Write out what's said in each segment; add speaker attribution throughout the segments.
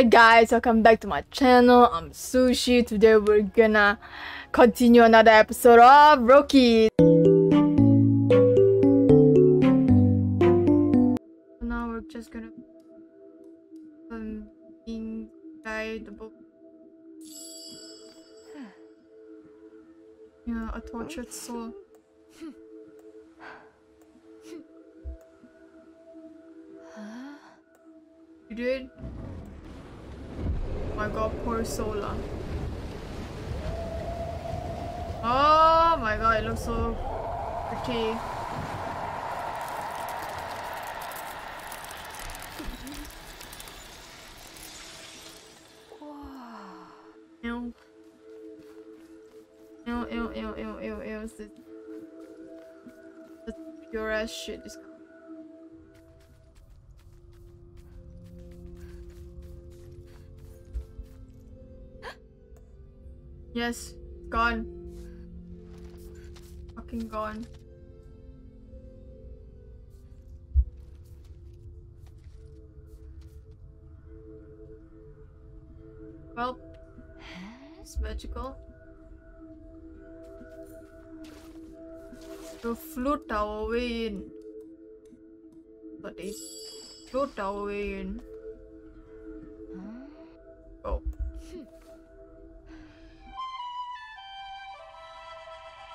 Speaker 1: Hi guys, welcome back to my channel. I'm Sushi. Today we're gonna continue another episode of Roki. Now we're just gonna um inside the book. Yeah, a tortured soul. You did? Oh my god, poor Sola. Ah. Oh my god, it looks so pretty. Ew. Ew, ew, ew, ew, ew, ew. This, this shit Yes, gone. Fucking gone. Well, it's magical. The float our way in. But they float our way in.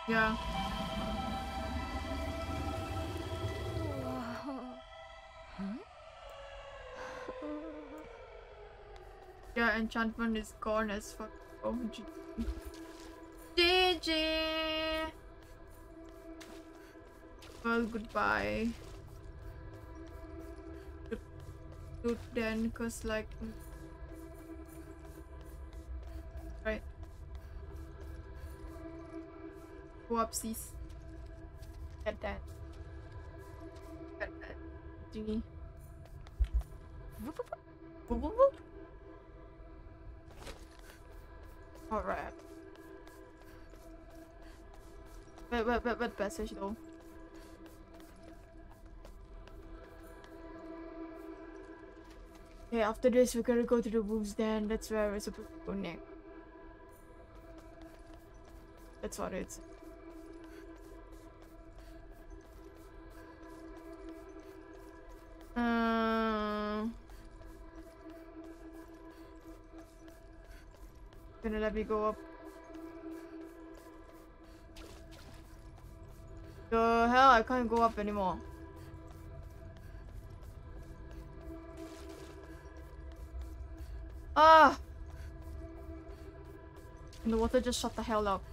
Speaker 1: Yeah. Yeah, enchantment is gone as fuck. Oh, GG. Well, goodbye. Dude, then, cause like. Whoopsies. Get that. Get that. Thingy. Alright. Wait, wait, wait, wait, passage though. Okay, after this, we're gonna go to the wolves den. That's where we're supposed to go next. That's what it's. Let me go up. The hell, I can't go up anymore. Ah! And the water just shut the hell up.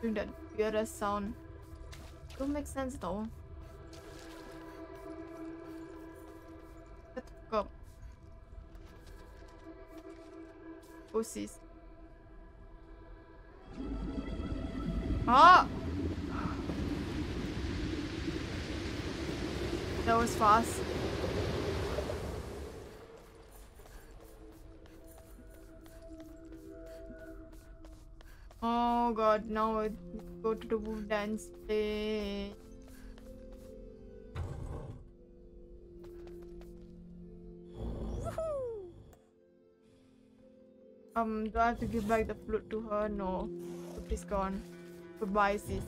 Speaker 1: Doing that weirdest sound. Don't make sense though. Let's go. up. Pussies. Oh god, now go to the wolf dance place. Um, do I have to give back the flute to her? No. Flute is gone. Goodbye, sis.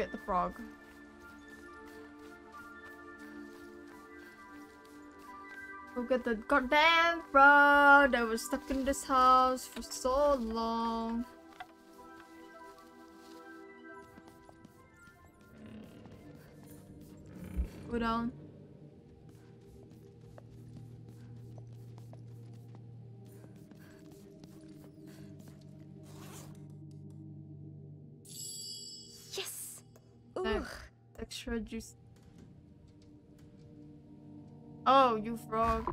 Speaker 1: Get the frog. Go get the goddamn frog that was stuck in this house for so long. Go down. introduce... Oh, you frog.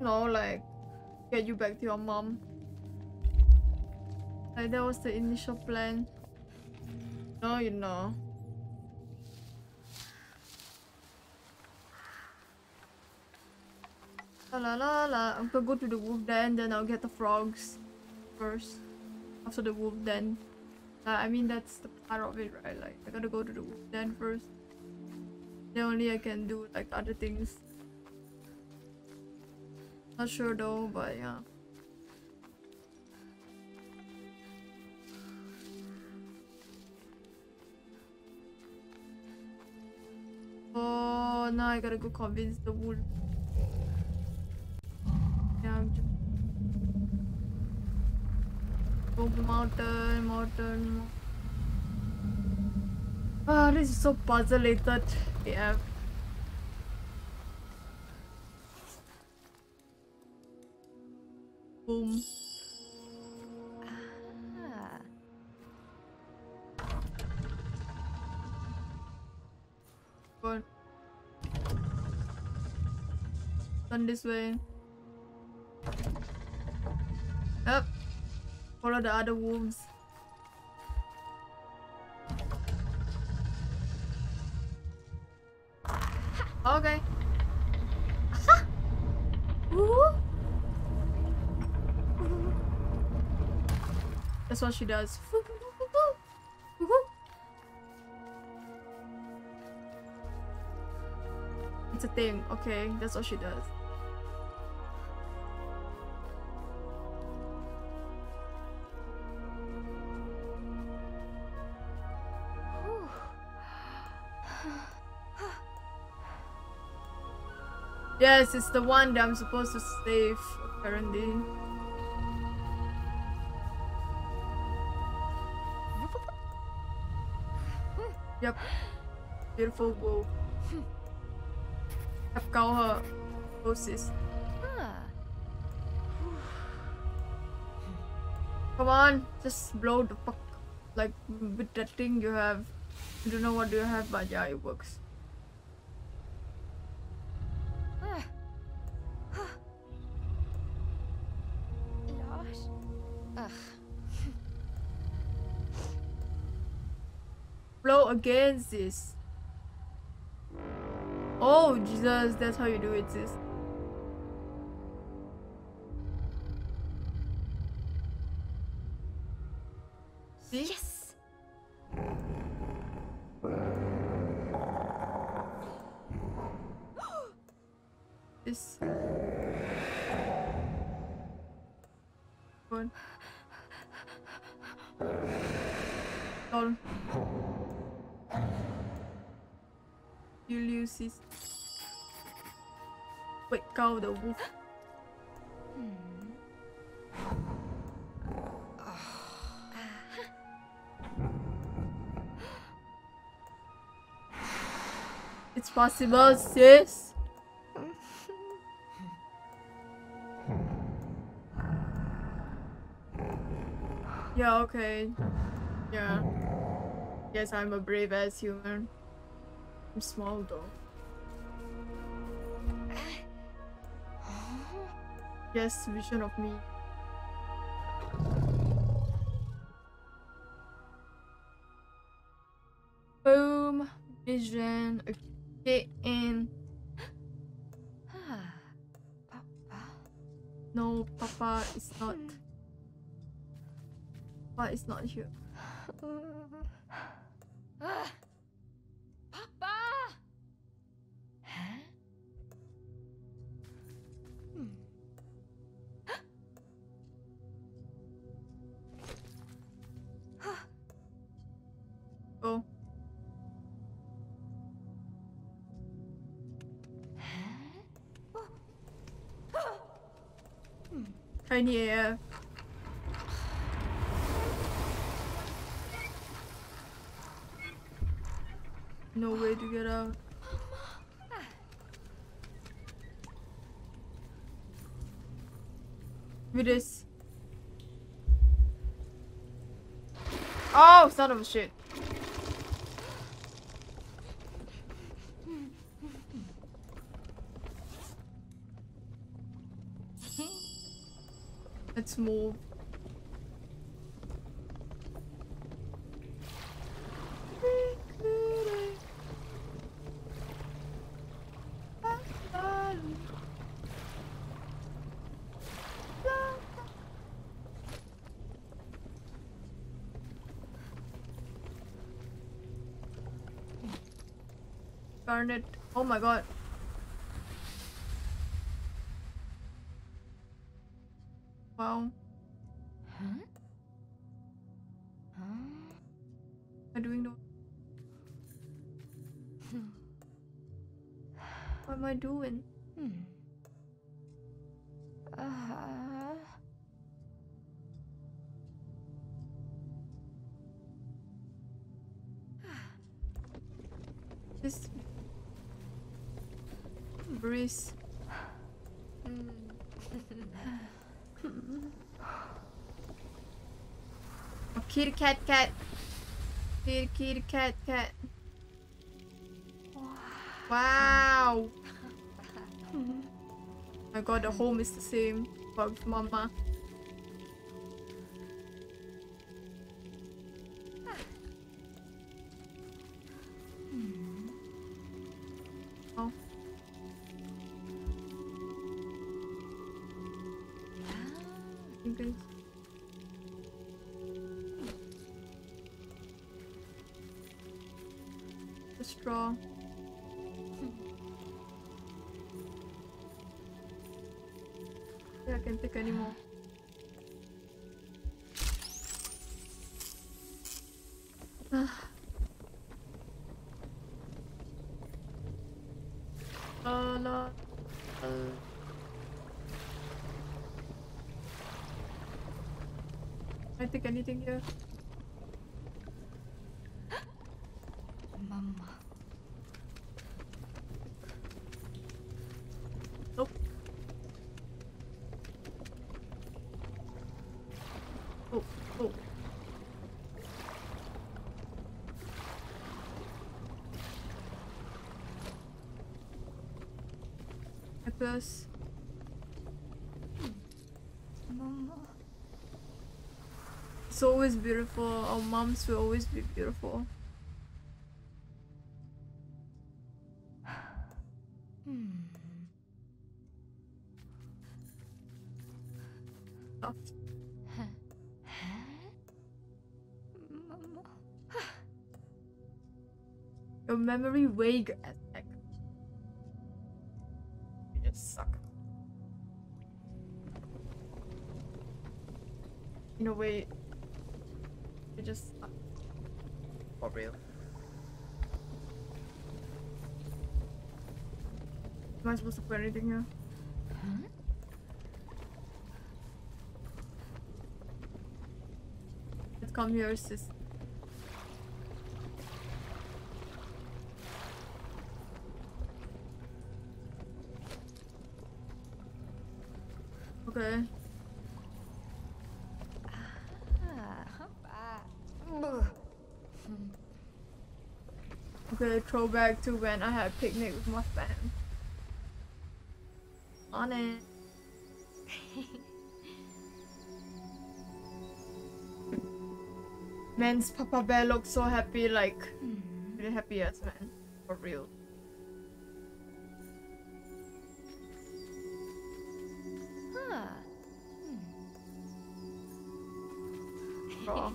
Speaker 1: no, like, get you back to your mom. Like that was the initial plan. No, you know. La la la la. I'm gonna go to the wolf den, then I'll get the frogs first. After the wolf den. Uh, I mean, that's the part of it, right? Like, I gotta go to the wolf den first. Then only I can do like other things. Not sure though, but yeah. Now I gotta go convince the wolf. Yeah, I'm just... Go mountain, mountain. Ah, this is so puzzle-related. Yeah. Boom. This way. Up. Follow the other wolves. Okay. That's what she does. It's a thing, okay? That's what she does. Yes, it's the one that I'm supposed to save, apparently. Yep. Beautiful wolf. I've called her.
Speaker 2: Ah.
Speaker 1: Come on, just blow the fuck. Like, with that thing you have. I don't know what do you have, but yeah, it works. Against this. Oh, Jesus, that's how you do it, sis. Wait, kau the wolf. It's possible, sis. Yeah, okay. Yeah. Yes, I'm a brave ass human. I'm small though. Yes, vision of me. Boom. Vision. Okay.
Speaker 2: Papa.
Speaker 1: no, Papa is not. Papa is not here. Tiny air. No way to get out. With this. Oh, son of a shit. Move. Darn it. Oh my god. I doing?
Speaker 2: Hmm. Uh,
Speaker 1: Just breeze. Oh, kitty cat cat. Kitty kitty cat cat. Wow. My god, the home is the same. Bugs mama. La la. I take anything here.
Speaker 2: Mama.
Speaker 1: It's always beautiful. Our moms will always be beautiful.
Speaker 2: Hmm.
Speaker 1: Your memory vague Sis. Okay. Okay, throwback to when I had a picnic with my fam. On it. Man's Papa Bear looks so happy, like
Speaker 2: Hmm.
Speaker 1: really happy as man. For real.
Speaker 2: Huh.
Speaker 1: Raw.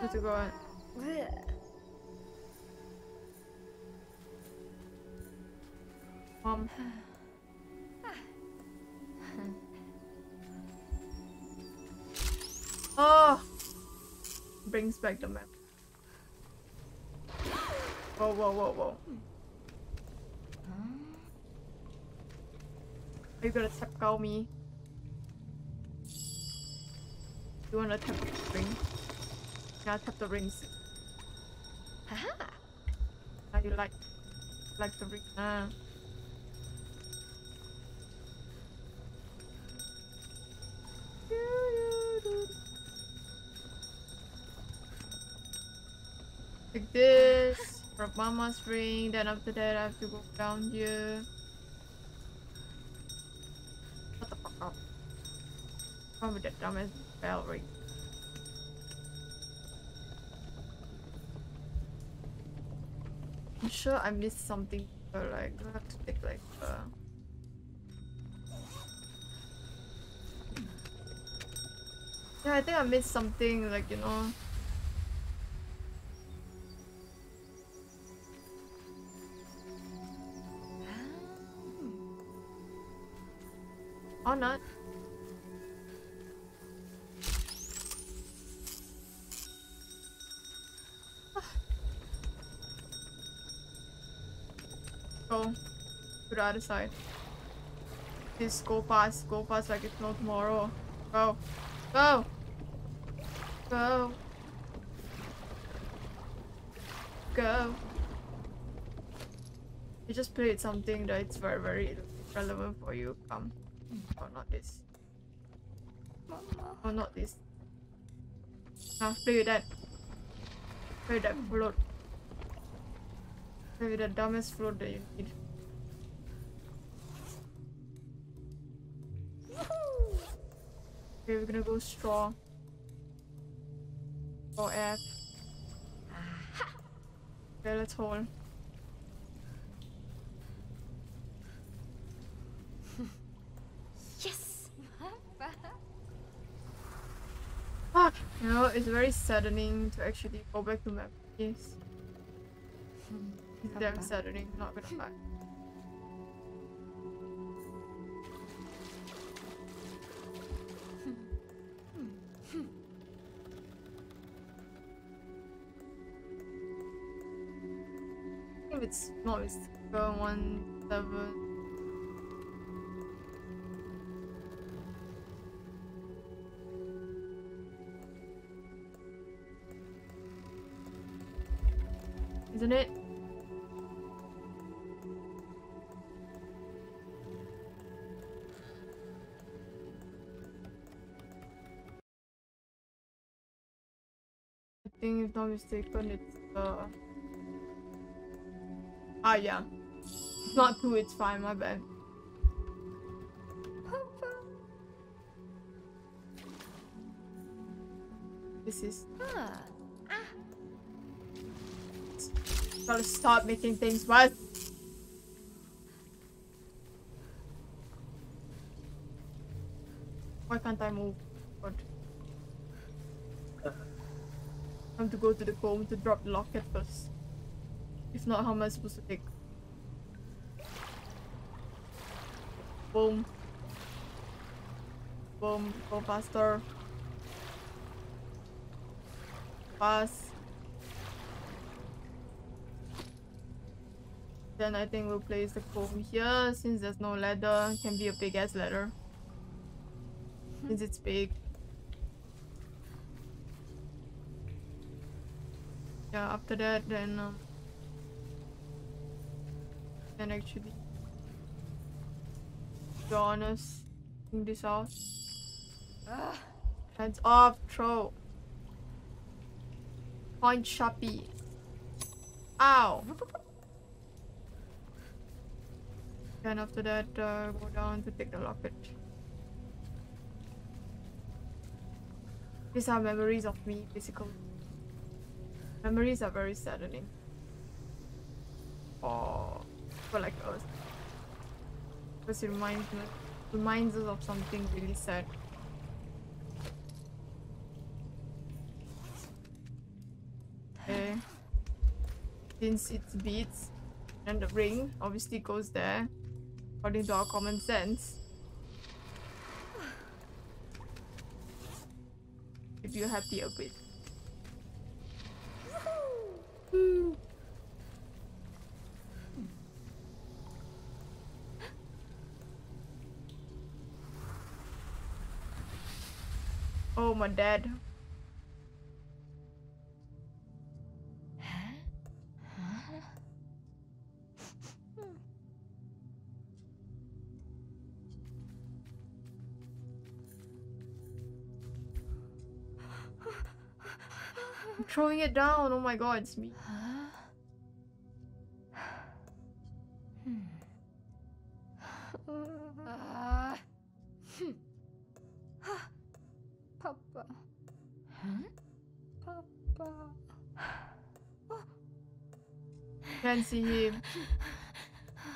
Speaker 1: Good to go Mom. Oh! Brings back the map. Whoa, whoa, whoa, whoa. Are you gonna tap cow me? You wanna tap the ring? Yeah, tap the rings.
Speaker 2: Haha.
Speaker 1: Ah, you like like the ring. Ah. For mama's ring. Then after that I have to go down here. What the fuck up? Probably the dumbest bell ring. I'm sure I missed something, but like I have to take like uh Yeah, I think I missed something like you know Not. Ah. Go to the other side. Just go past, go past like it's no tomorrow. Go. Go! Go. Go. You just played something that's very, very relevant for you. Come. Not this.
Speaker 2: Mama.
Speaker 1: Oh, not this. Now, play with that. Play with that float. Play with the dumbest float that you need. Okay, we're gonna go straw. Or F. Ah. Okay, let's hold.
Speaker 2: Yes.
Speaker 1: Ah, you know, it's very saddening to actually go back to memories. It's damn saddening, not gonna lie. it's not it's uh, one seven I think if not mistaken it's uh Ah yeah. It's not two, it's fine, my bad.
Speaker 2: Papa.
Speaker 1: This is
Speaker 2: Ah.
Speaker 1: gotta stop making things worse. Why can't I move? Have to go to the comb to drop the locket first. If not, how am I supposed to take? Boom. Boom. Go faster. Fast. Then I think we'll place the comb here since there's no ladder. Can be a big ass ladder. Since it's big. After that then um then actually be honest in this house.
Speaker 2: Ah.
Speaker 1: Hands off, throw. Point Sharpie. Ow! Then after that, uh, go down to take the locket. These are memories of me, basically. Memories are very saddening. Oh, for like us. Because it reminds me, reminds us of something really sad. Okay. Since it's beats, and the ring obviously goes there, according to our common sense. If you're happy a bit. My dad. I'm throwing it down. Oh my god, it's me. See him.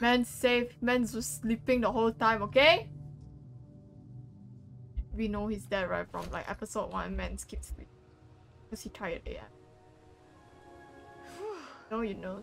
Speaker 1: Man's safe. Man's was sleeping the whole time, okay? We know he's dead right from like episode 1 Man's keeps sleeping. Because he tired yeah. no you know.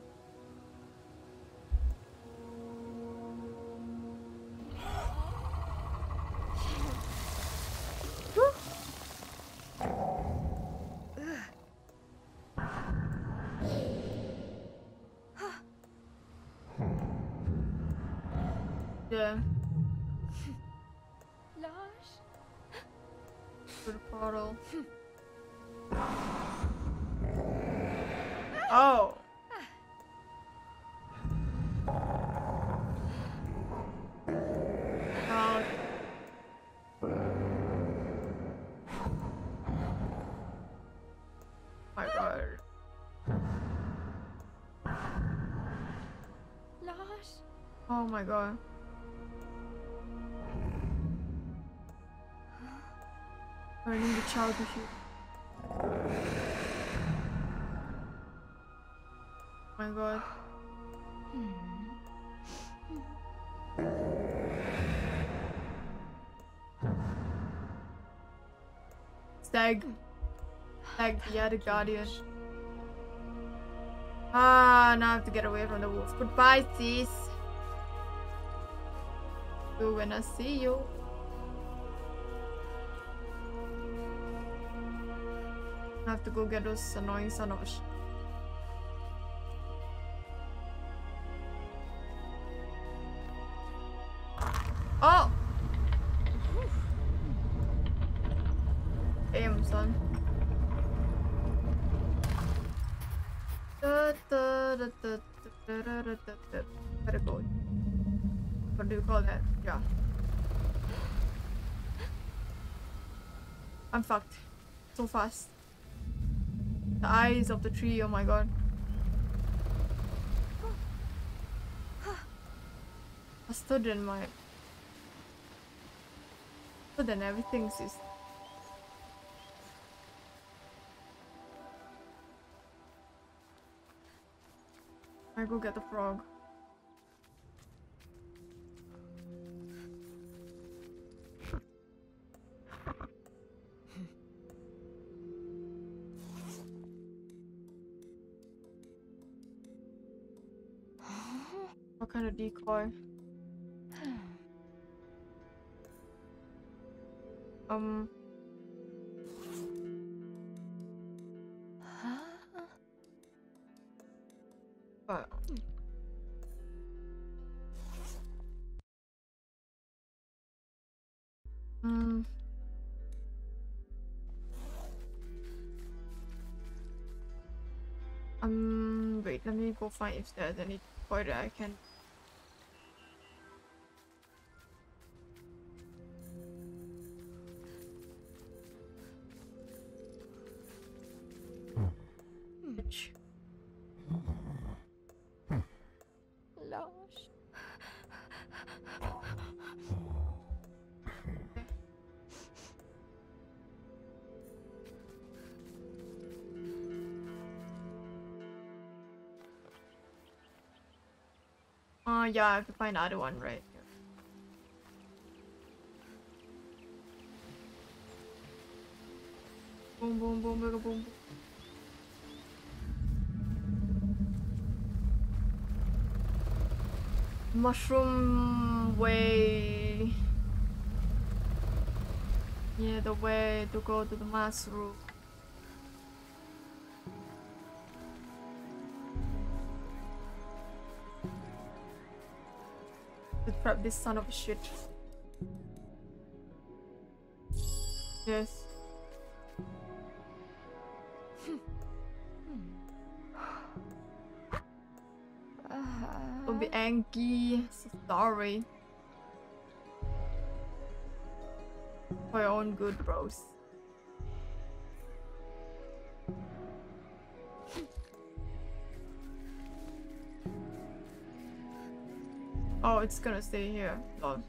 Speaker 1: Oh my god. Burning the child to shoot. Oh my god. Stag. Stag, yeah, the guardian. Ah, now I have to get away from the wolf. Goodbye, sis. You when I see you. I have to go get those annoying son of a do you call that? Yeah. I'm fucked. So fast. The eyes of the tree, oh my god. Faster than my... Faster than everything, sis. I go get the frog. Of decoy? Um, but Hmm. Um, wait, let me go find if there's any toy that I can. Uh, yeah, I have to find other one, right? Boom, boom, boom, boom, boom. Mushroom way. Yeah, the way to go to the mushroom. This son of a shit. Yes. Hmm. Don't be angry. So sorry. For your own good, bros. It's gonna stay here. Oh.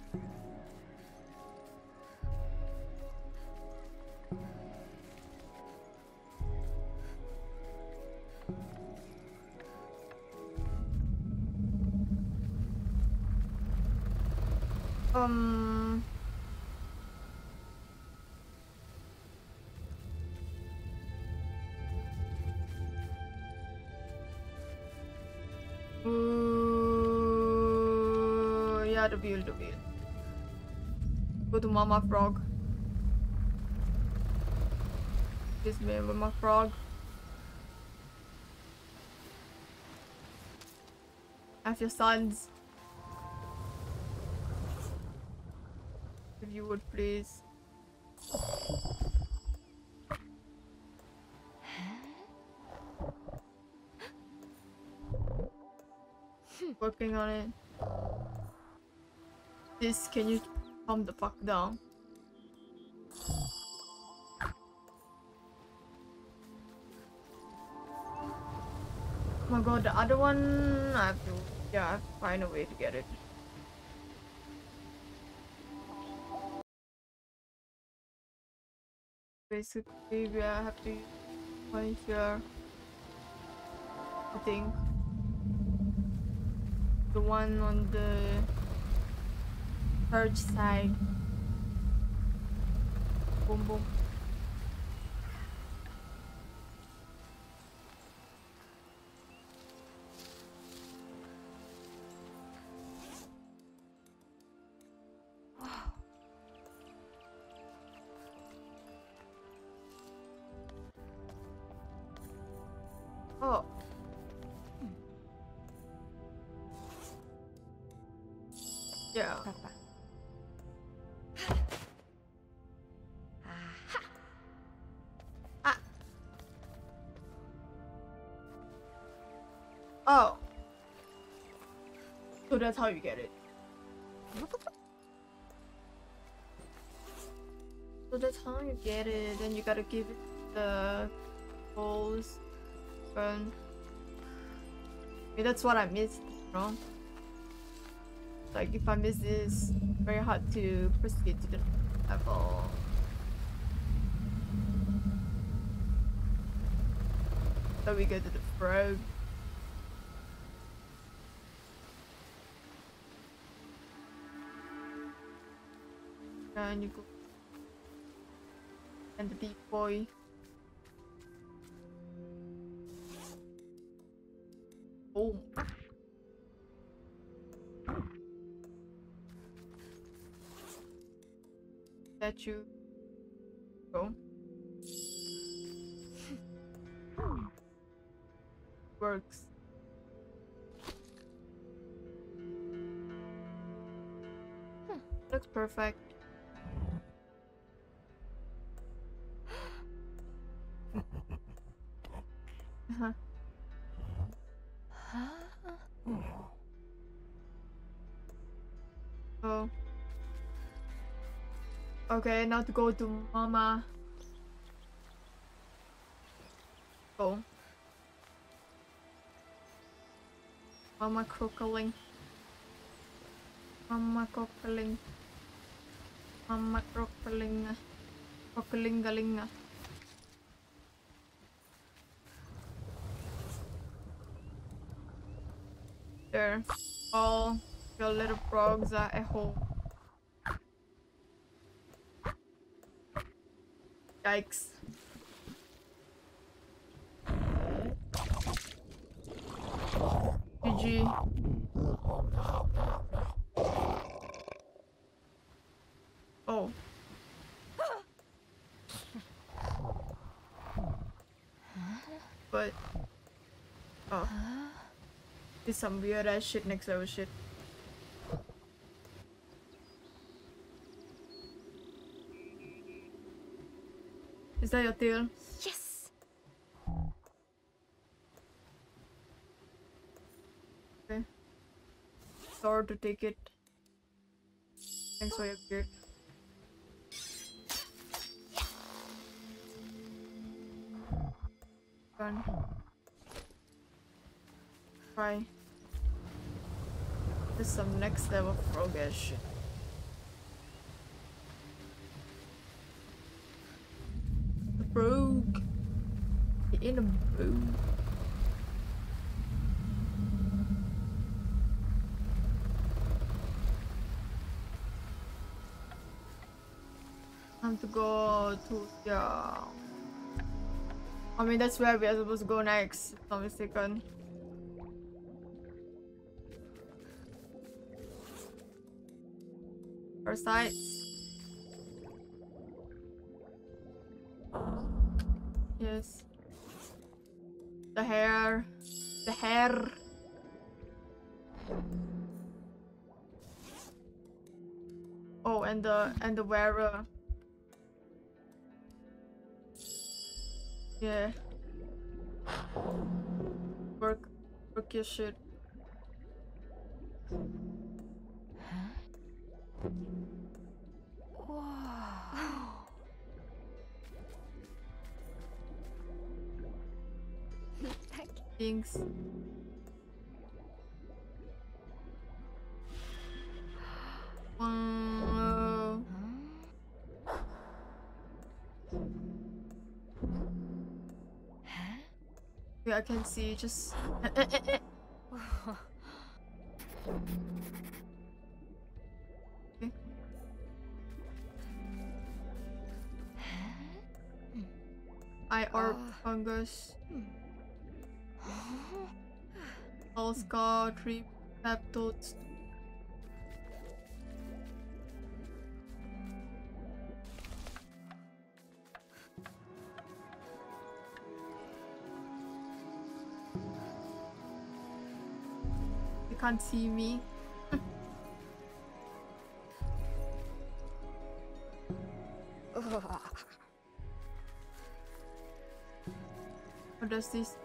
Speaker 1: Mama Frog. Kiss me, my Frog. Have your sons. If you would please. Working on it. This, can you calm the fuck down? Oh my god, the other one, I have to, yeah, I have to find a way to get it. Basically, we have to find here, I think, the one on the third side. Boom, boom. That's how you get it. So that's how you get it. Then you gotta give it the goals. Burn. Maybe that's what I missed, know? Like if I miss this, very hard to proceed to the level. So we go to the frog. And you go and the deep boy. Oh. That you go. Works. Looks perfect. Okay, now to go to Mama. Go. Mama crocaling. Mama crocaling. Mama. Crocaling galing. There. All your little frogs are at home. Yikes. GG. Oh. But oh, there's some weird ass shit next our shit. Is that your tail?
Speaker 2: Yes.
Speaker 1: Okay. Sorry to take it. Thanks for your beard. Gun. Try. This is some next level frog shit. The frog. In a boat. Time to go to yeah. I mean that's where we are supposed to go next, if not mistaken. First sight. Yes. The hair. The hair. Oh, and the and the wearer. Yeah. Work, work your shit.
Speaker 2: Whoa.
Speaker 1: Thanks. I can see. Just. Okay. Eye orb
Speaker 2: Ah.
Speaker 1: fungus. Hmm. All scar, tree, peptodes. Can't see me. What does this?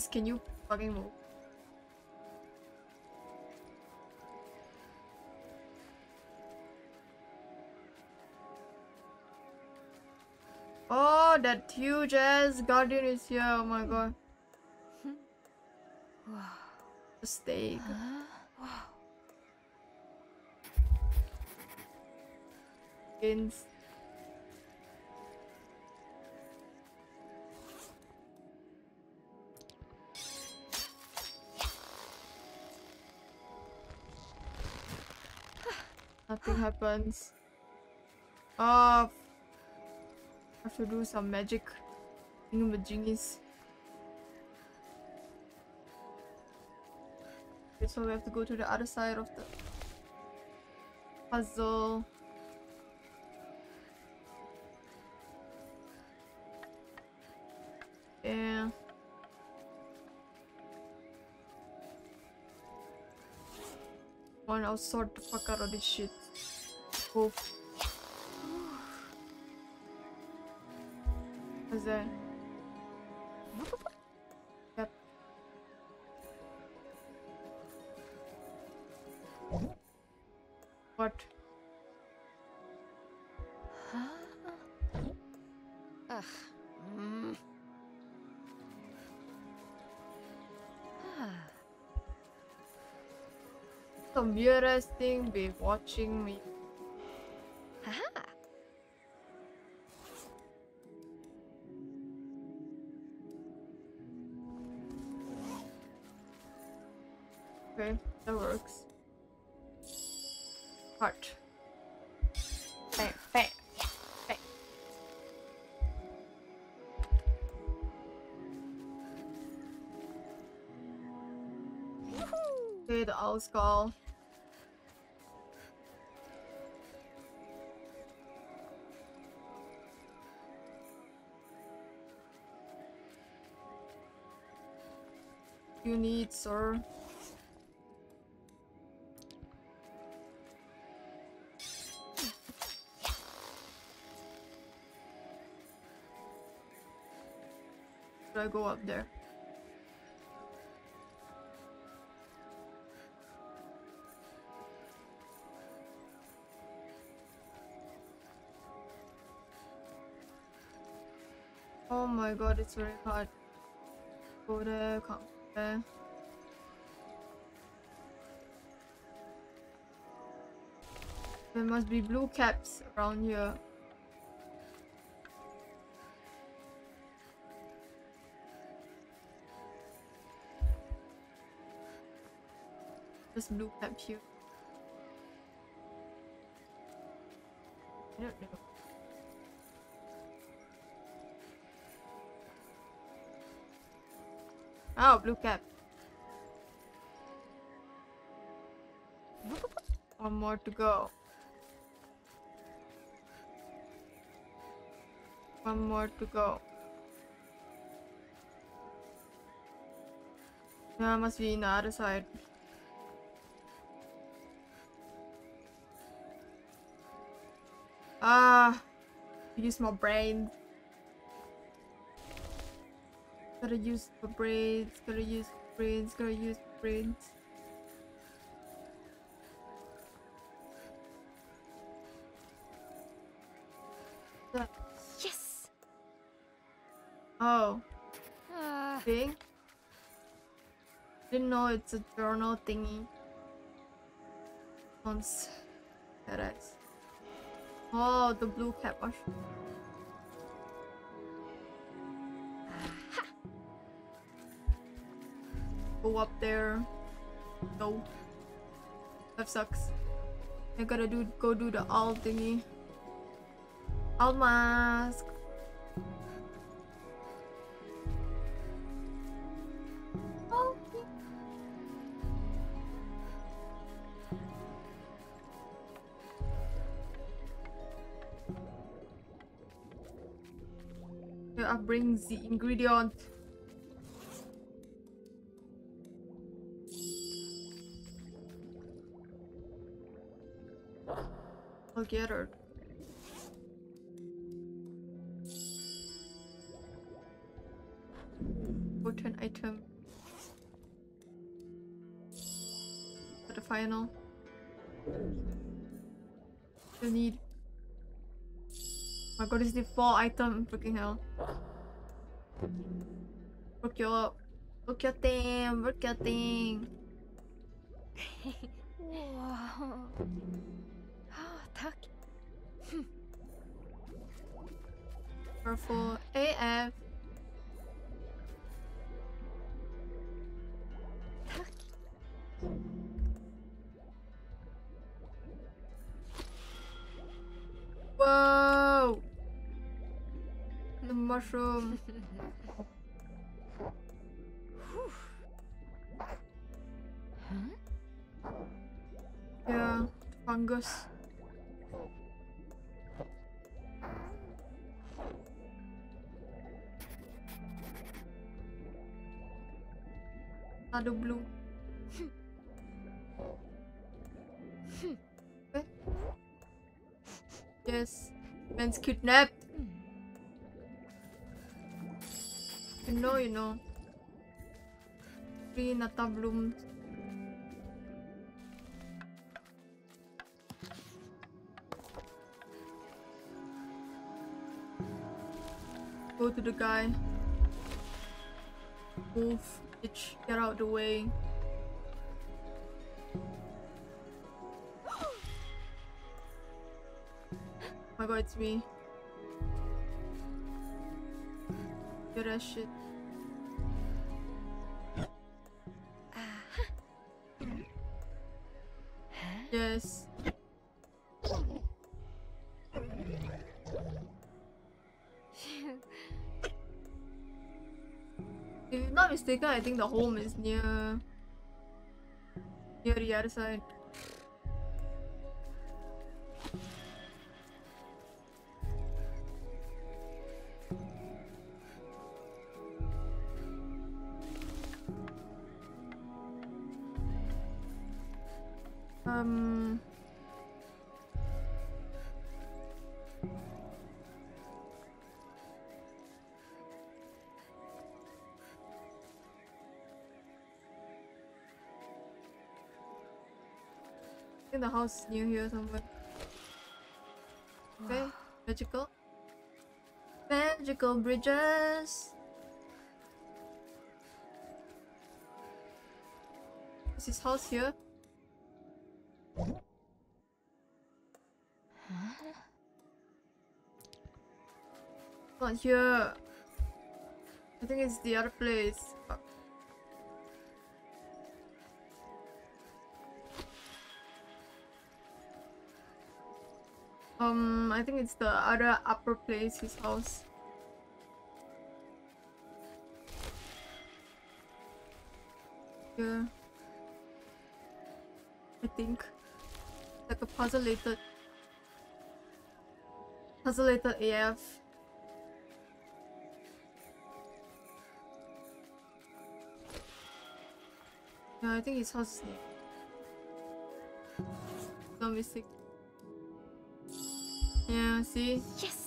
Speaker 1: Please, can you fucking move? Oh, that huge ass guardian is here. Oh my god. The steak. Nothing happens. Oh, I have to do some magic thingamajiggies. Okay, so we have to go to the other side of the puzzle. Yeah. One, I'll sort the fuck out of this shit. Oh. What's that? Yep. What?
Speaker 2: Ugh. Mm.
Speaker 1: Some weirdest thing be watching me. I go up there? Oh my god, it's very hard. Go there, come there. There must be blue caps around here. Just blue cap here. I don't know. Oh, blue cap. One more to go. One more to go. Yeah, must be in the other side. Use my brain. Gotta use my brains. Gotta use brains. Gotta use brains.
Speaker 2: Yes.
Speaker 1: Oh,
Speaker 2: Uh,
Speaker 1: thing. Didn't know it's a journal thingy. Once. badass. Oh, the blue cap mushroom. Go up there. No. That sucks. I gotta do go do the owl thingy. Owl mask. The ingredient. I'll get her. Potent item. For the final. You need. my god, is the four item? Freaking hell. Work your. Work your thing. Work your thing.
Speaker 2: Ah, tack.
Speaker 1: Careful. AF.
Speaker 2: Tack.
Speaker 1: Whoa! The mushroom. Another blue. Yes, man's kidnapped. You know, you know. Three nata blooms. Go to the guy. Move, bitch. Get out the way. Oh my god, it's me. Get that shit. I think the home is near near the House near here somewhere. Okay, magical. Magical bridges. Is his house here? Not here. I think it's the other place. Fuck. Um, I think it's the other upper place, his house. Yeah. I think. Like a puzzle-lated. Puzzle-lated AF. Yeah, I think his house is. No mistake. Yeah, see?
Speaker 2: Yes.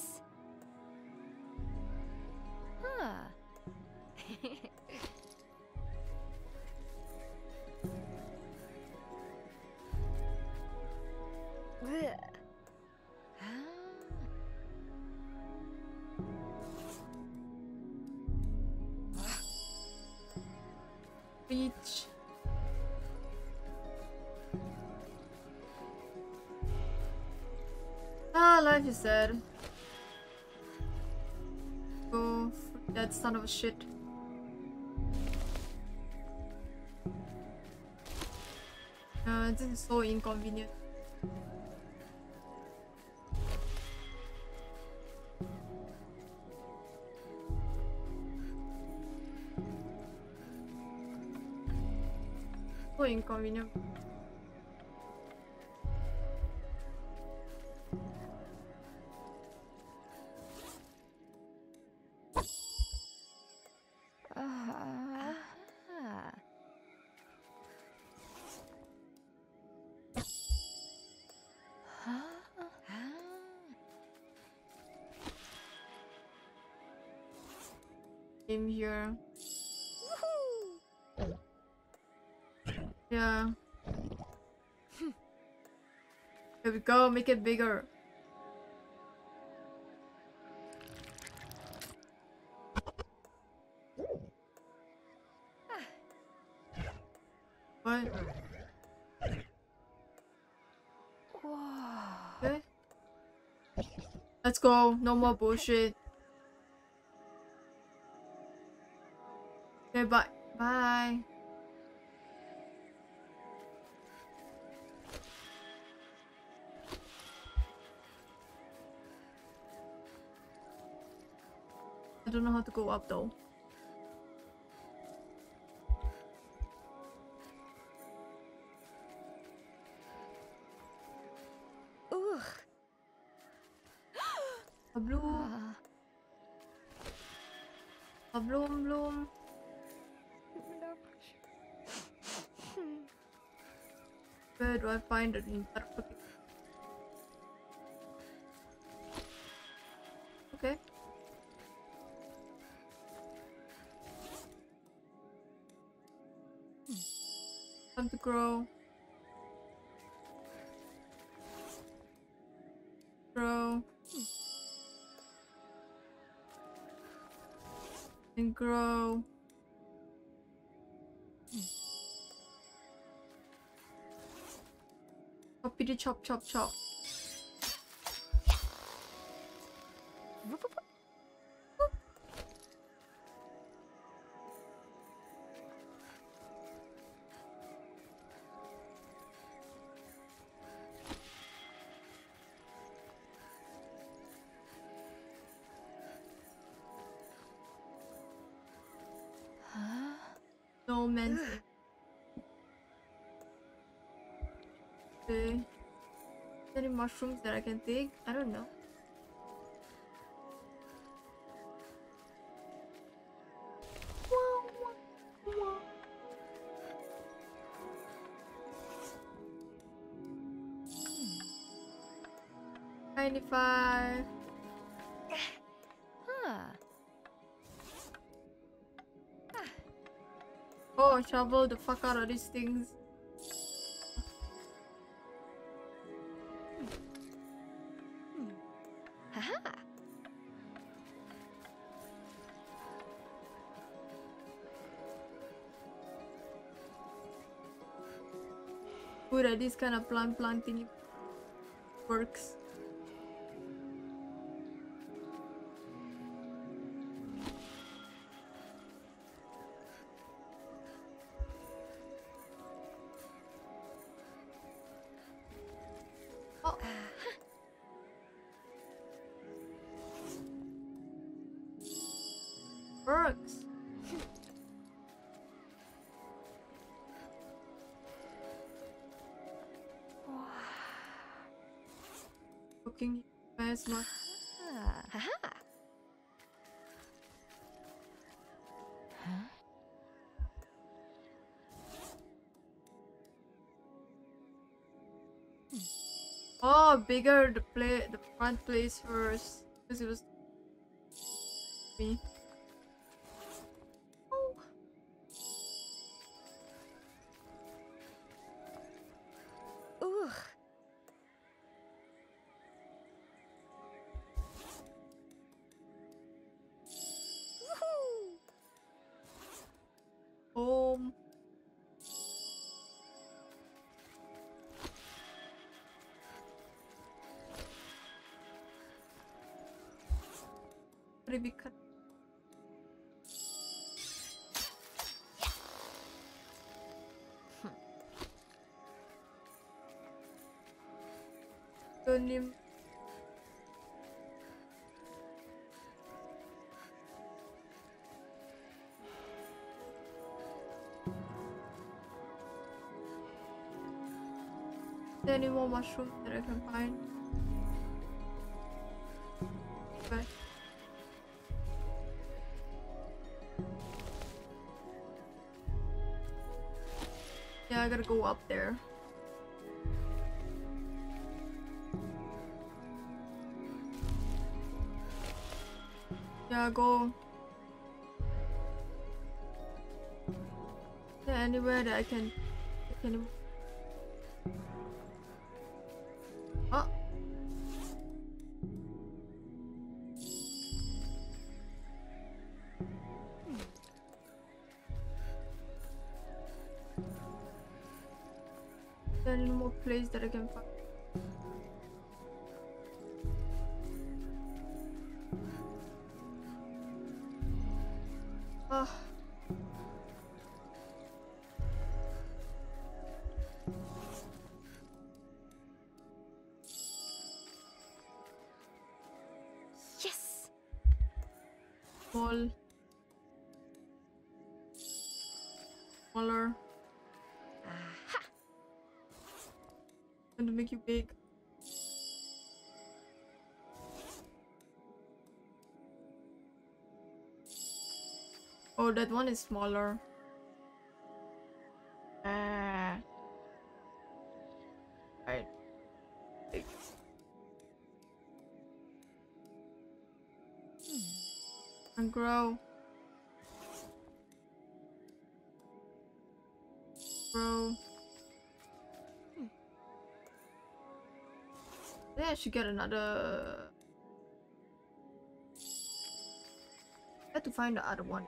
Speaker 1: A shit. Uh, this is so inconvenient. So inconvenient. Here. Yeah. Here we go, make it bigger. What? Okay. Let's go. No more bullshit. I don't know how to go up though.
Speaker 2: Ugh.
Speaker 1: A bloom,
Speaker 2: Ah.
Speaker 1: a bloom, bloom. Where do I find it in? Grow. Choppity chop chop chop. Mushrooms that I can take? I don't know. Ninety-five.
Speaker 2: Huh.
Speaker 1: Oh, shovel the fuck out of these things. Good at this kind of plant planting works. Bigger the play the front place first because it was me. More mushrooms that I can find? Okay. Yeah, I gotta go up there. Yeah, go. Yeah, anywhere that I can. I can. Make you big. Oh, that one is smaller. Ah. Right. Big. And. Grow. Should get another. I to find the other one.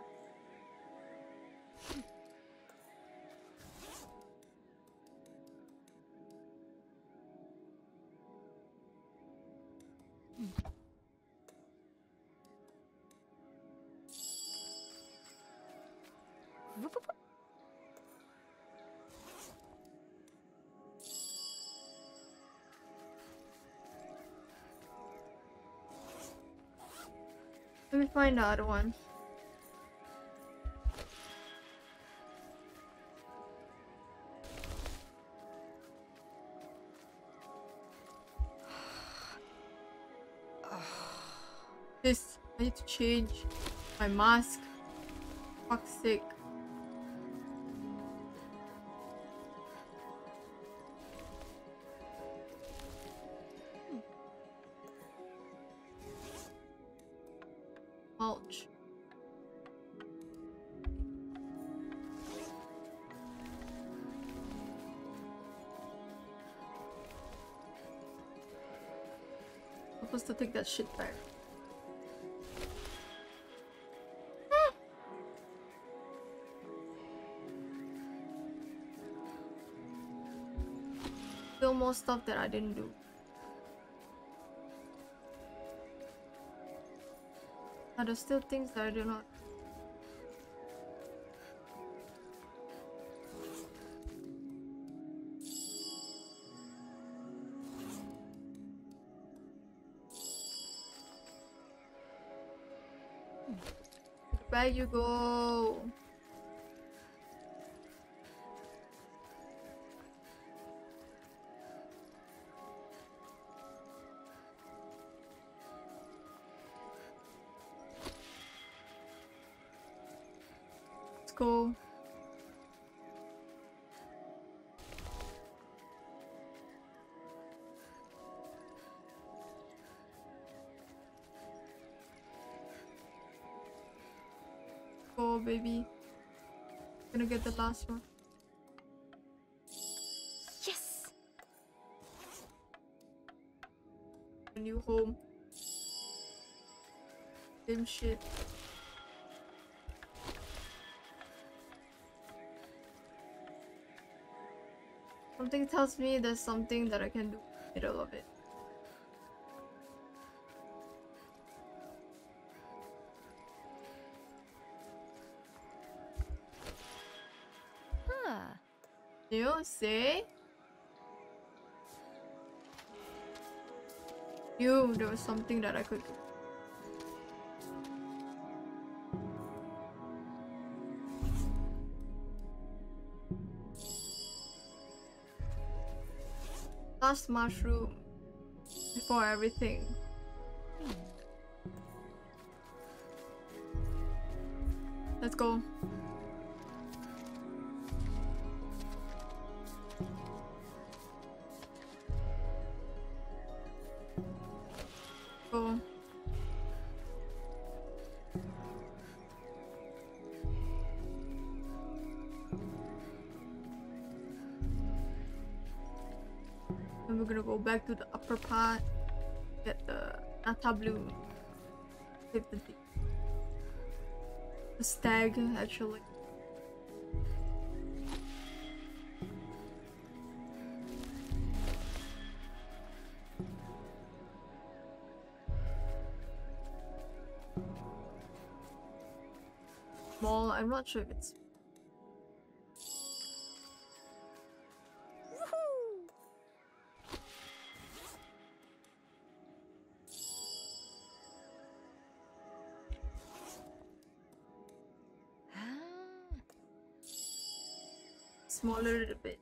Speaker 1: why not one? this, I need to change my mask. Fuck's sake. Mulch. Supposed to take that shit back. Ah! Still more stuff that I didn't do. Are there still things that I do not? Where you go? Last one.
Speaker 2: Yes.
Speaker 1: A new home. Same shit. Something tells me there's something that I can do in the middle of it. You see? You, there was something that I could do. Last mushroom before everything. Go. Then we're gonna go back to the upper part, get the Nata Bloom, save the. The stag, actually.
Speaker 2: Ah.
Speaker 1: smaller little bit.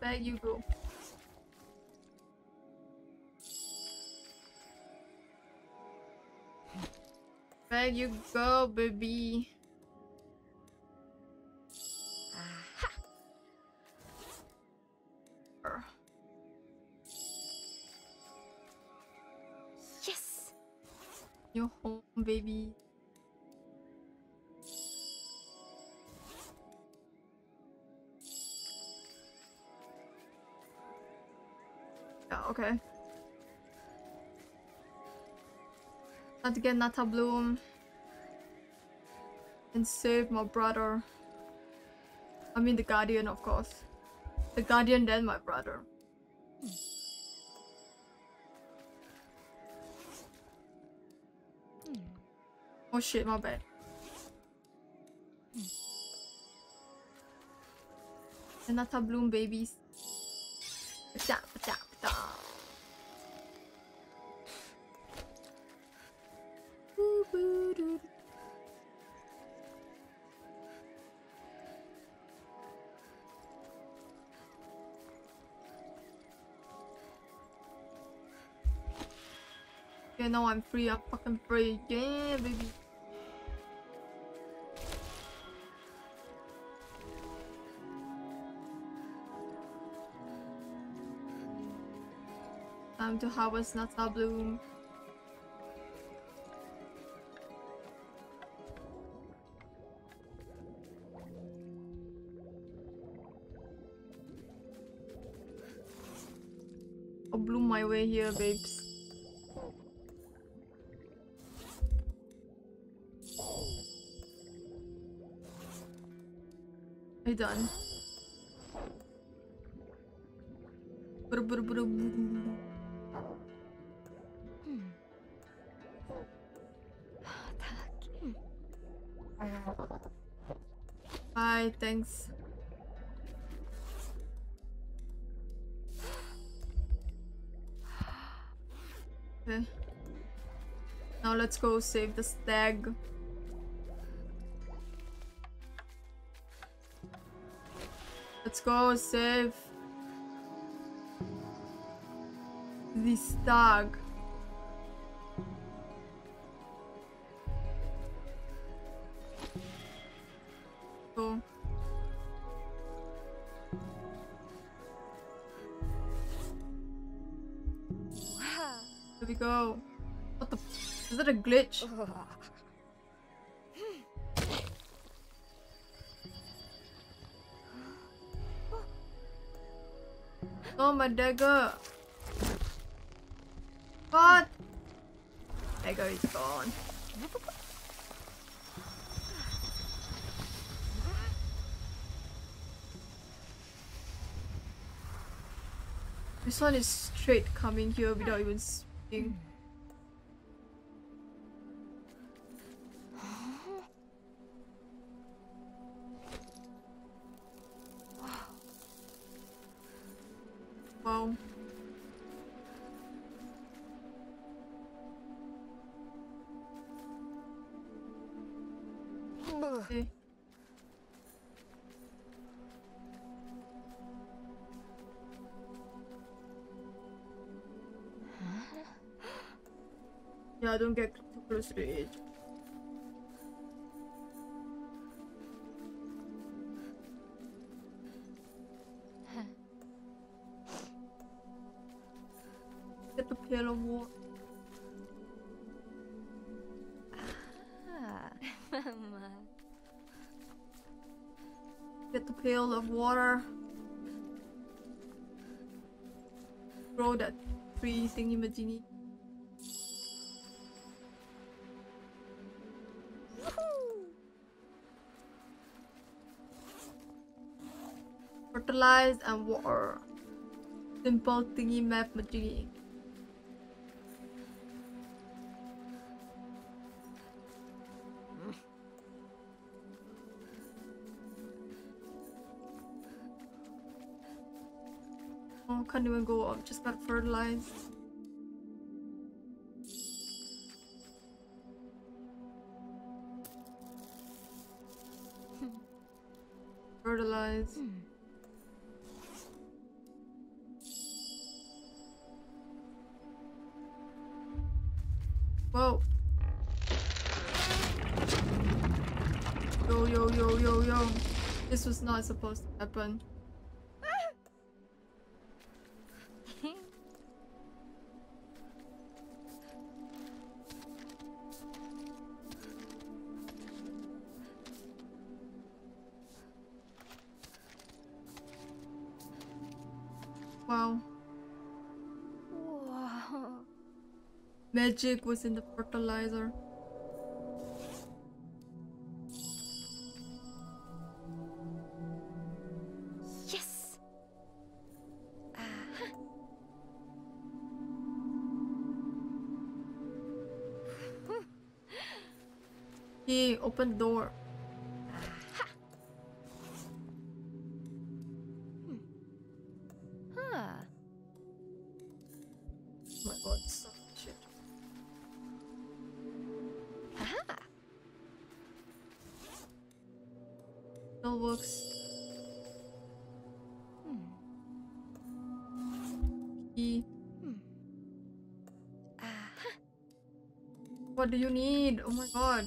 Speaker 1: There you go. There you go, baby.
Speaker 2: Yes.
Speaker 1: Your home, baby. Yeah, okay. Not to get Nata Bloom. And save my brother. I mean the Guardian, of course. The Guardian, then my brother. Oh shit, my bad. The Nata Bloom babies. Ba-da, Okay, now I'm free. I'm fucking free. Yeah, baby. Time to harvest Nata Bloom. I'll bloom my way here, babes. You done? Bye, thanks. Okay. Now let's go save the stag. Go save this. Go.
Speaker 2: Wow.
Speaker 1: Here we go. What the? Is that a glitch? Oh. My dagger. What? Dagger is gone. This one is straight coming here without even speaking. Yeah, don't get too close to the edge. Get the pail of water.
Speaker 2: Ah, Mama.
Speaker 1: Get the pail of water. Grow that tree thingy Fertilize and water. Simple thingy map majiggy. Oh, can't even go up. Just got fertilized. Fertilize. Not supposed to happen. Wow. Magic was in the fertilizer. Key.
Speaker 2: Aha.
Speaker 1: what do you need? Oh my god.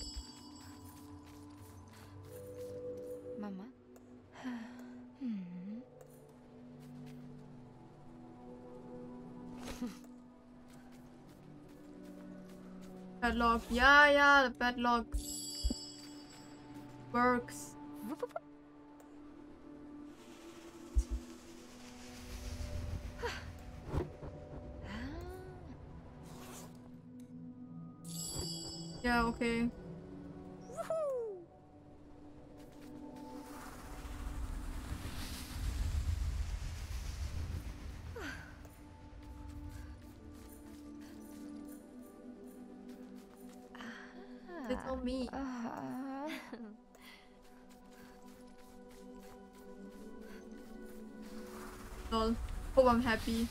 Speaker 1: Padlock. Yeah, yeah, the padlock works. I'm happy.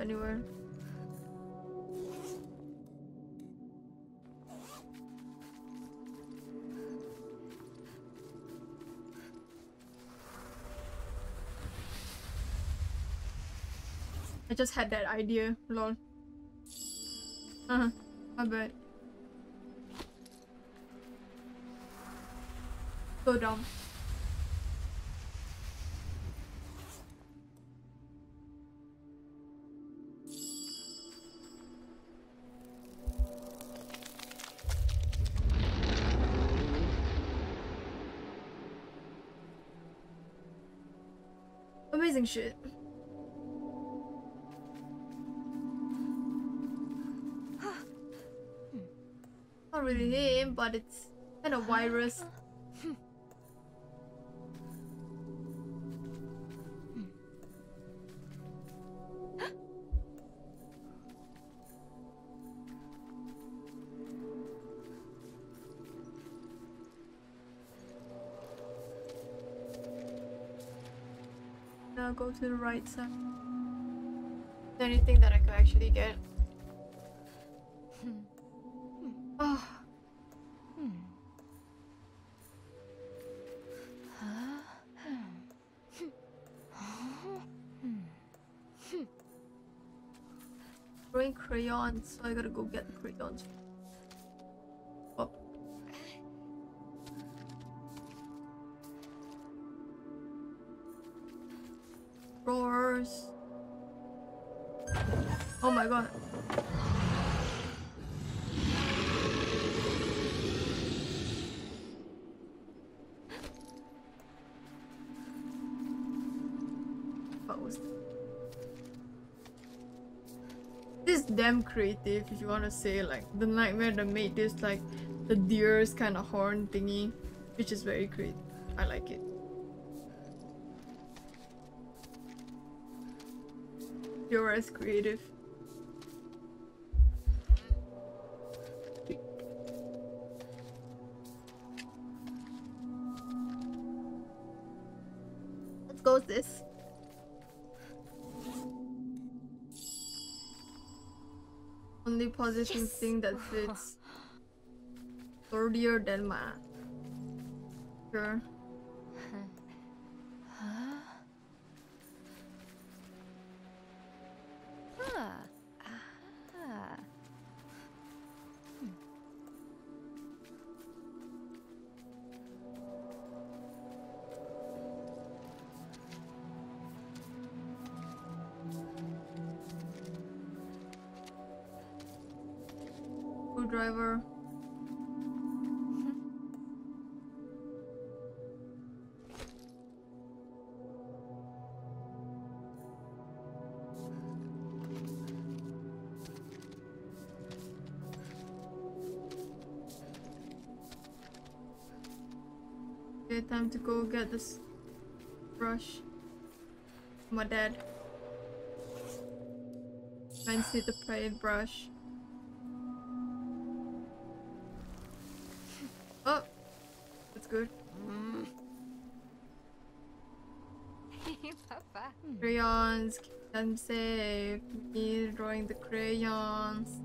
Speaker 1: Anywhere. I just had that idea, lol. Uh huh, my bad. So dumb. Amazing shit. Hmm. Not really him, but it's kind of virus. To the right side. Is there anything that I could actually get? Hmm.
Speaker 2: Hmm. Hmm.
Speaker 1: Oh, throwing crayons, so I gotta go get the crayons. Damn creative if you wanna say like the nightmare that made this like the deer's kind of horn thingy, which is very creative. I like it. You're as creative. Only positive
Speaker 2: Yes.
Speaker 1: thing that fits sturdier than my sure. Okay, time to go get this brush. My dad. Friends need to paintbrush. Oh, that's good.
Speaker 2: Papa.
Speaker 1: Crayons, keep them safe. Me drawing the crayons.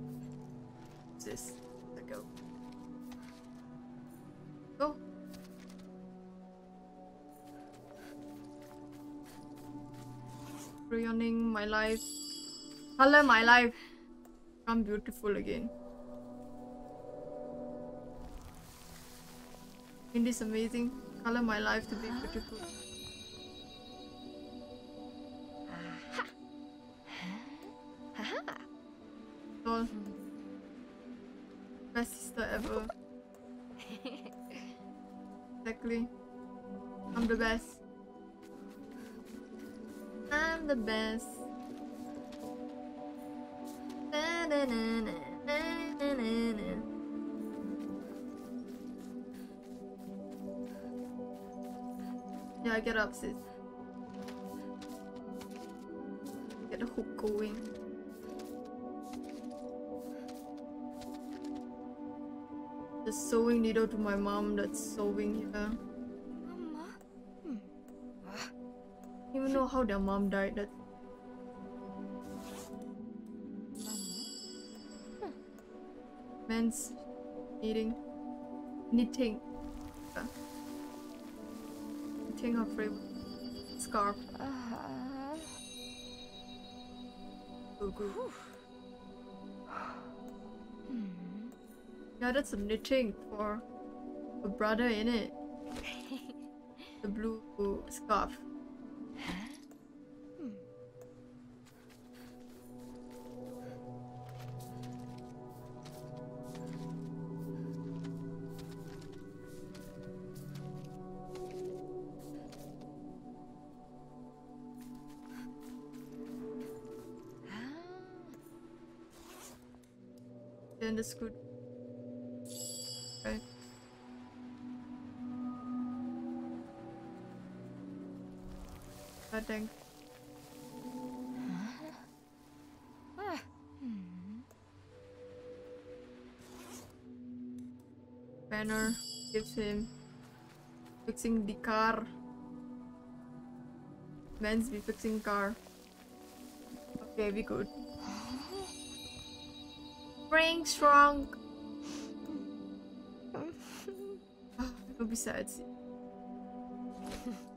Speaker 1: Color my life. Become beautiful again. Isn't this amazing? Color my life to be beautiful. Needle to my mom that's sewing here.
Speaker 2: Mama.
Speaker 1: Even know how their mom died. That man's knitting, knitting, Yeah. knitting her favorite scarf.
Speaker 2: Uh,
Speaker 1: So
Speaker 2: hmm.
Speaker 1: Yeah, that's a knitting for a brother in it. The blue scarf. Hmm. Ah. Then the screw.
Speaker 2: Hmm.
Speaker 1: Banner gives him fixing the car. Men's be fixing car. Okay, we good. Spring strong. Don't be sad.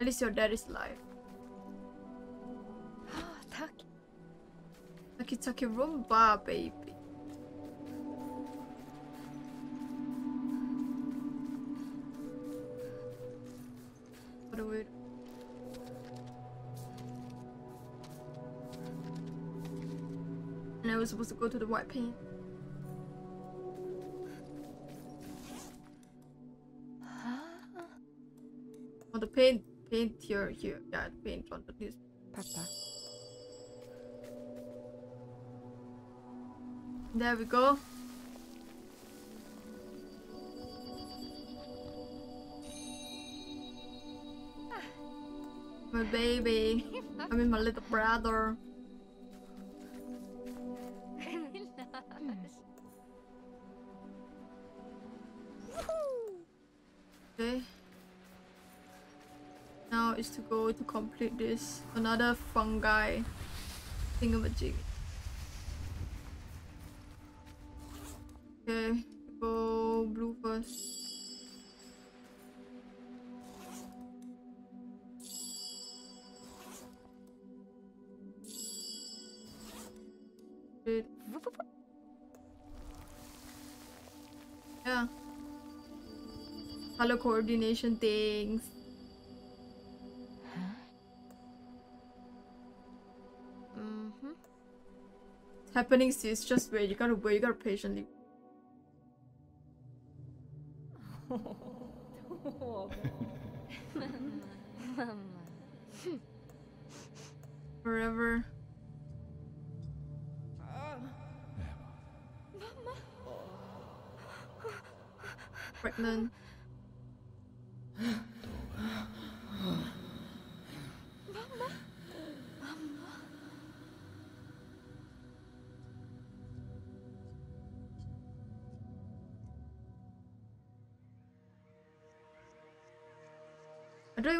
Speaker 1: At least your dad is alive. Taki taki rumba, baby. What a weird. And I was supposed to go to the white paint. Oh, the paint, paint here, here. Yeah, the paint on the this.
Speaker 2: Papa.
Speaker 1: There we go. Ah. My baby. I mean my little brother. Okay. Now is to go to complete this. Another fungi thingamajig. Coordination things.
Speaker 2: Mm-hmm.
Speaker 1: It's happening, sis. Just wait. You gotta wait. You gotta patiently. Forever. Pregnant.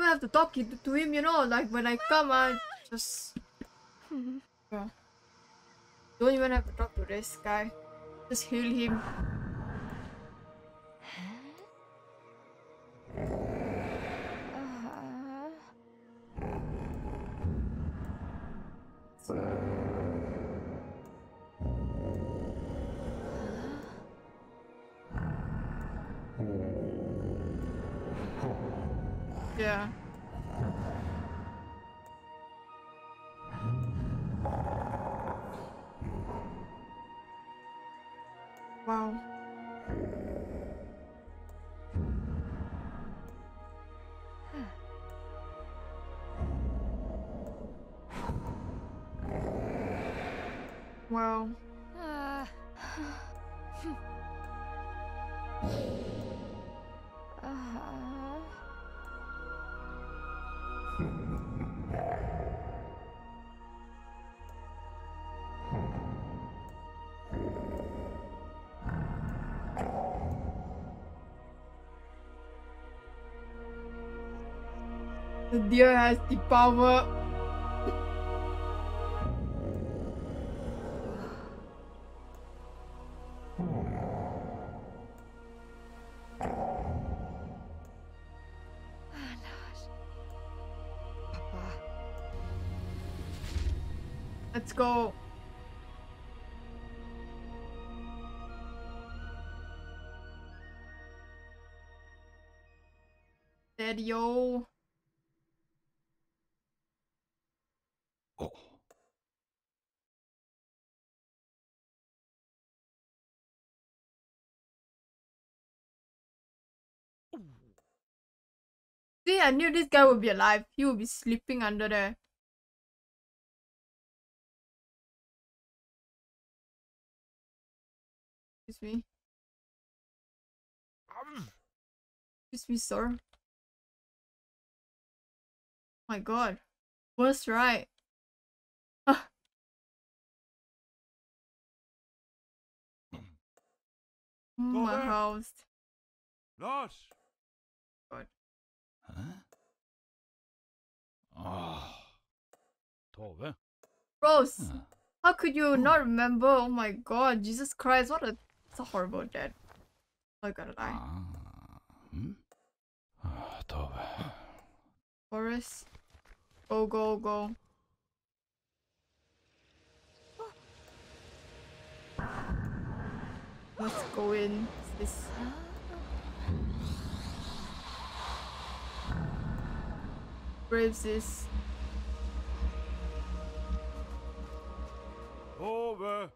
Speaker 1: Have to talk to to him, you know. Like when I come, I just yeah. don't even have to talk to this guy. Just heal him. Deer has the power. Let's go. Daddy yo.
Speaker 3: Oh.
Speaker 1: See, I knew this guy would be alive. He would be sleeping under there. Excuse me. Excuse me, sir. My god. Worst right. Ah. my house.
Speaker 3: Lars!
Speaker 1: God.
Speaker 3: Hæ? Åh. Tove?
Speaker 1: Rose,
Speaker 3: Huh.
Speaker 1: how could you not remember? Oh my god, Jesus Christ, what a, it's a horrible death. I gotta die.
Speaker 3: Ah. Hm? Ah, Tove.
Speaker 1: Forest. Go, go, go. Let's go in. This. Braves is.
Speaker 3: Over.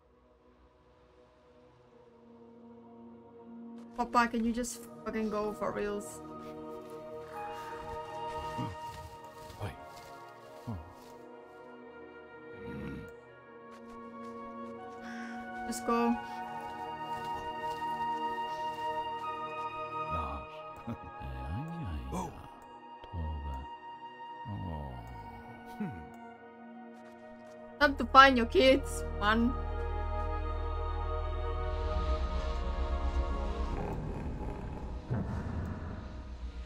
Speaker 1: Papa, can you just fucking go for reals? Hmm.
Speaker 3: Oi. Oh. Hmm.
Speaker 1: Just go. Time to find your kids, man.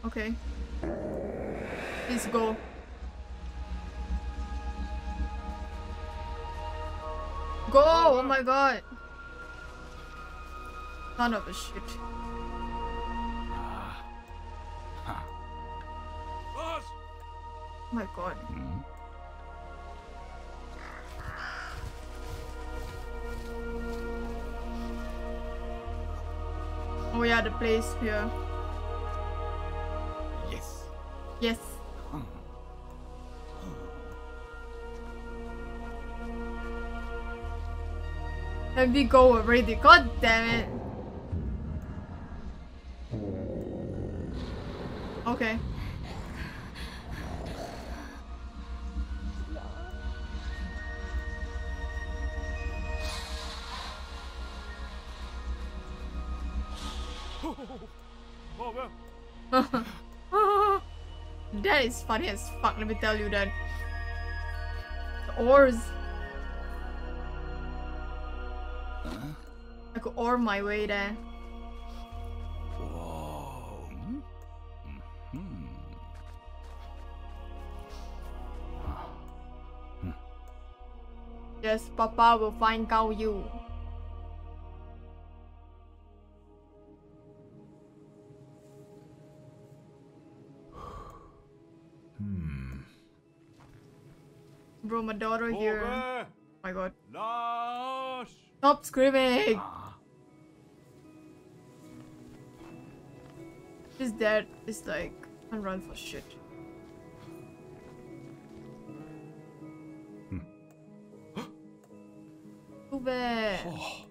Speaker 1: Okay. Please go. Go! Oh my god! Son of a shit.
Speaker 3: Ah.
Speaker 1: Oh my god. Oh yeah, the place here.
Speaker 3: Yes.
Speaker 1: Yes. Let me go already. God damn it. Okay. funny as fuck, let me tell you that. The oars. Huh? I could oar my way there.
Speaker 3: -hmm.
Speaker 1: Yes, Papa will find Gao Yu. My daughter here. Oh my god.
Speaker 3: Lars.
Speaker 1: Stop screaming!
Speaker 3: Ah.
Speaker 1: His dad is like, can run for shit. Uwe!
Speaker 3: Oh.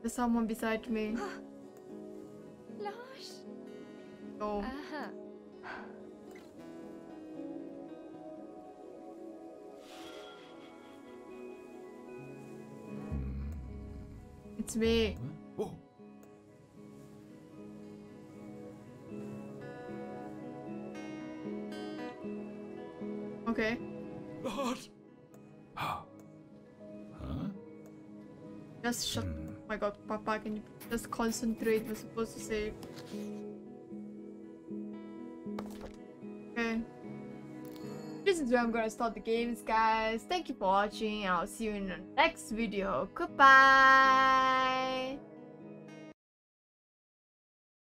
Speaker 1: There's someone beside me. me.
Speaker 3: Oh.
Speaker 1: Okay.
Speaker 3: Huh?
Speaker 1: Just shut.
Speaker 3: Hmm.
Speaker 1: Oh my god, Papa, can you just concentrate? We're supposed to say. Is where I'm gonna start the games, guys. Thank you for watching. I'll see you in the next video. Goodbye.